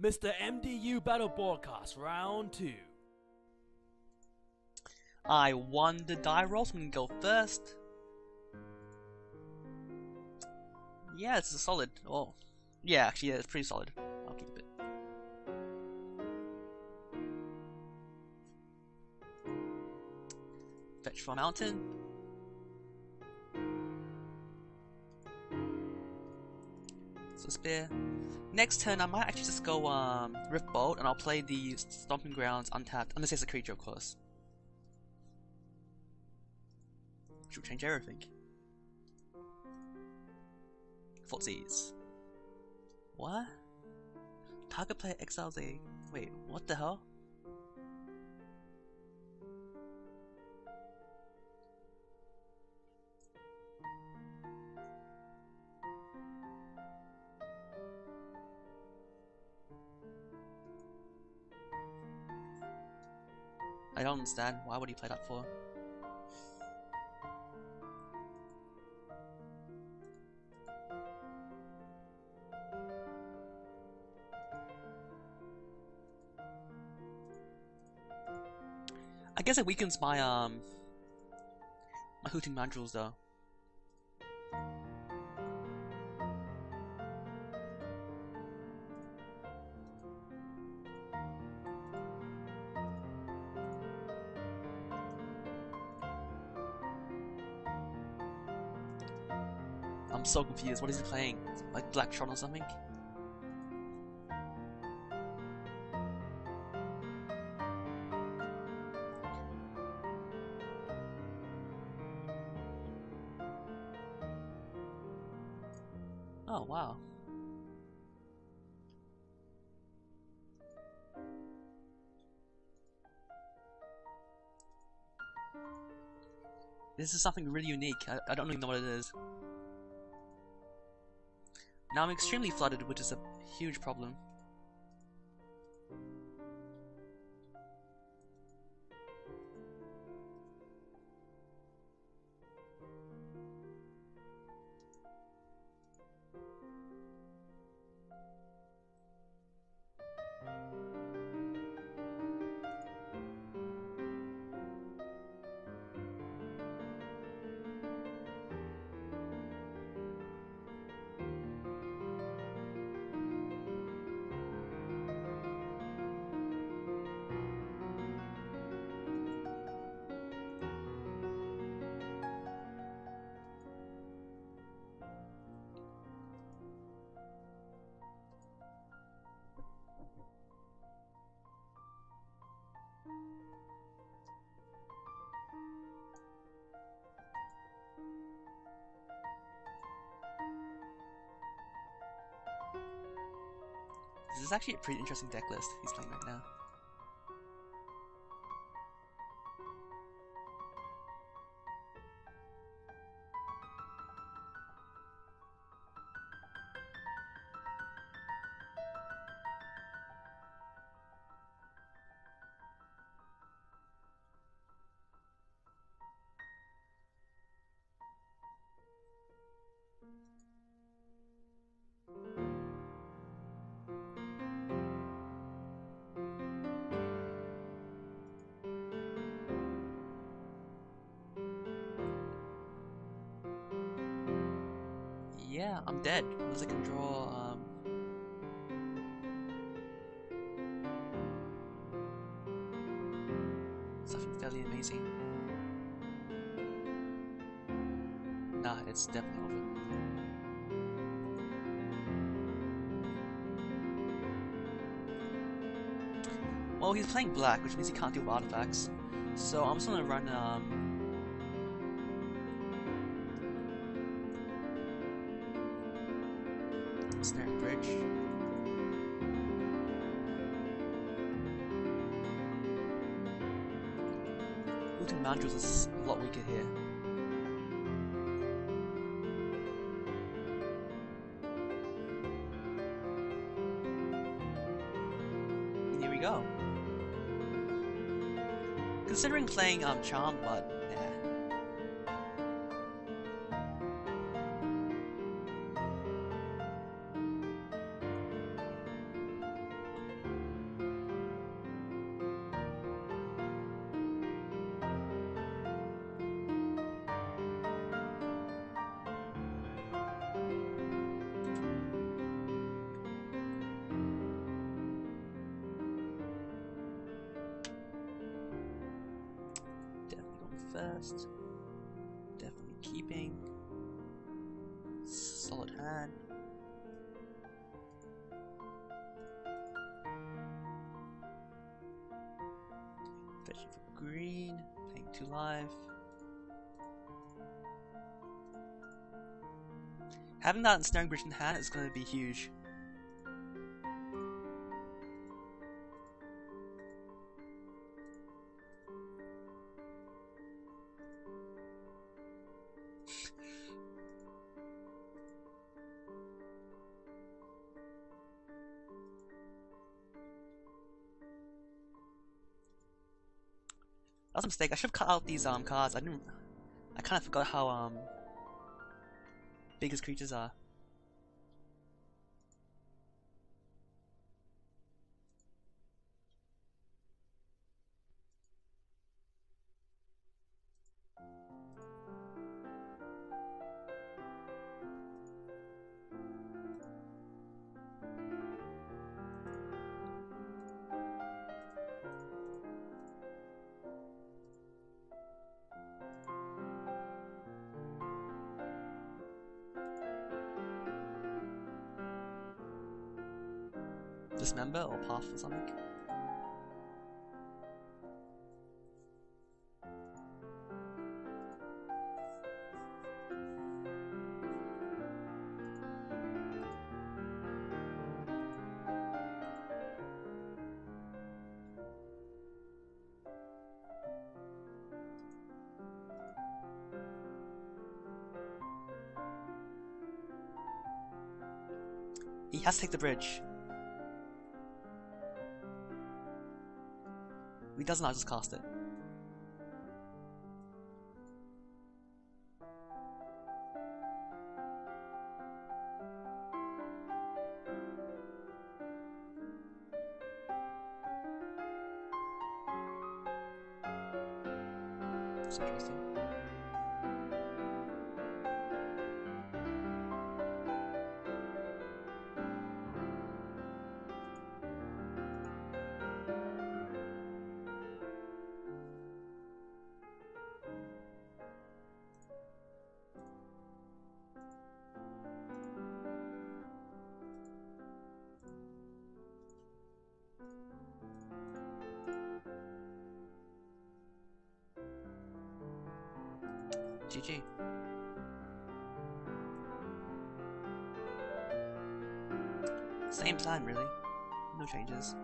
Mr. MDU Battle Broadcast Round 2. I won the die roll, so I'm gonna go first. Yeah, it's a solid. Oh, yeah, actually, yeah, it's pretty solid. I'll keep it. Fetch from mountain. So spear. Next turn, I might actually just go um, Rift Bolt, and I'll play the Stomping Grounds untapped, unless it's a creature, of course. Which will change everything. Footsies. What? Target player exiles a... Wait, what the hell? I don't understand. Why would he play that for? I guess it weakens my um my hooting mandrills though. So confused. What is he playing? Like Blacktron or something? Oh, wow. This is something really unique. I, I don't even know what it is. Now I'm extremely flooded, which is a huge problem. This is actually a pretty interesting deck list he's playing right now. Yeah, I'm dead. Unless I can draw, um... Something fairly amazing. Nah, it's definitely over. Well, he's playing black, which means he can't do artifacts. So I'm just gonna run, um... Bridge. Hooting Mandrills is a lot weaker here. And here we go. Considering playing um, Charm, but nah. First. Definitely keeping. Solid hand. Fetching for green, paying two life. Having that Snaring Bridge in hand is going to be huge. That was a mistake. I should have cut out these um cards. I didn't. I kind of forgot how um big his creatures are. Dismember or path or something? He has to take the bridge. He does not I just cast it. GG. Same plan, really. No changes.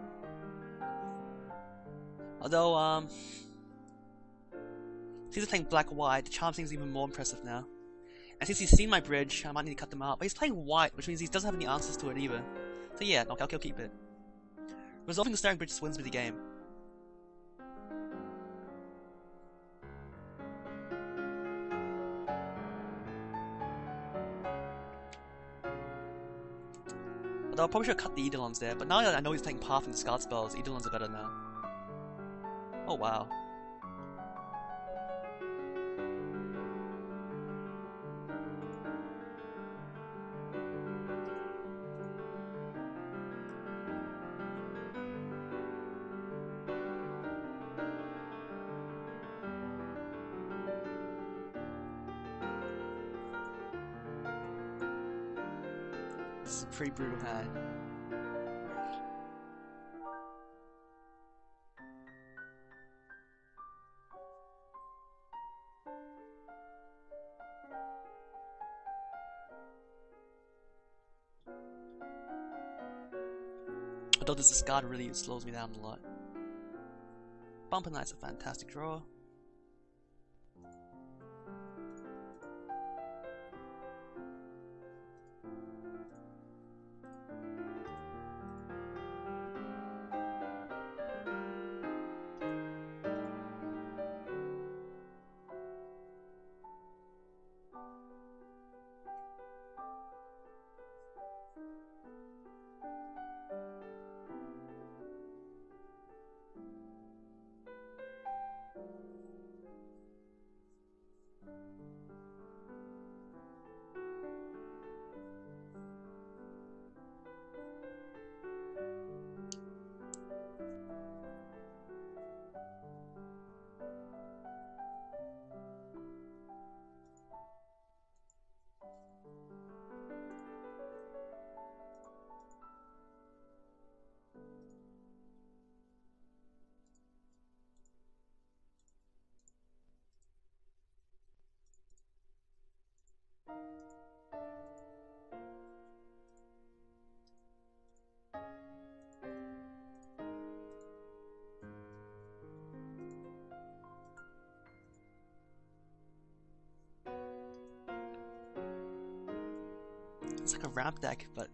Although, um... Since he's playing black-white, the charm seems even more impressive now. And since he's seen my bridge, I might need to cut them out. But he's playing white, which means he doesn't have any answers to it either. So yeah, okay, I'll keep it. Resolving the Snaring Bridge wins me the game. I probably should have cut the Eidolons there, but now that I know he's playing Path and discard spells, Eidolons are better now. Oh wow. This is pretty brutal hand. Although this discard really slows me down a lot. Bumper Knight's a fantastic draw. It's like a ramp deck, but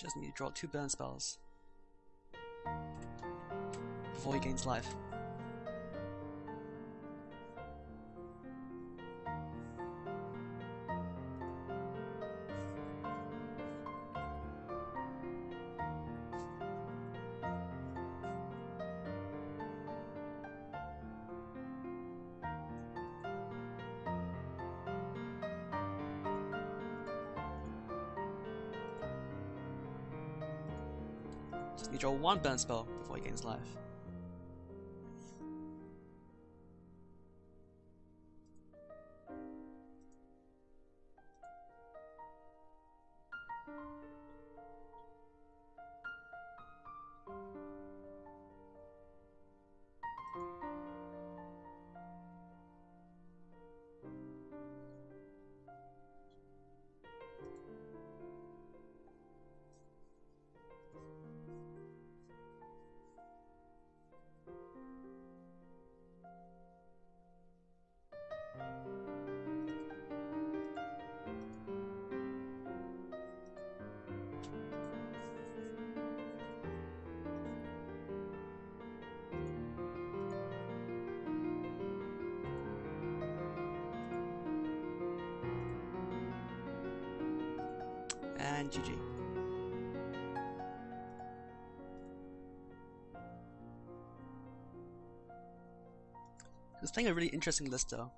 just need to draw two burn spells before he gains life. To draw one burn spell before he gains life. And GG. He's playing a really interesting list though.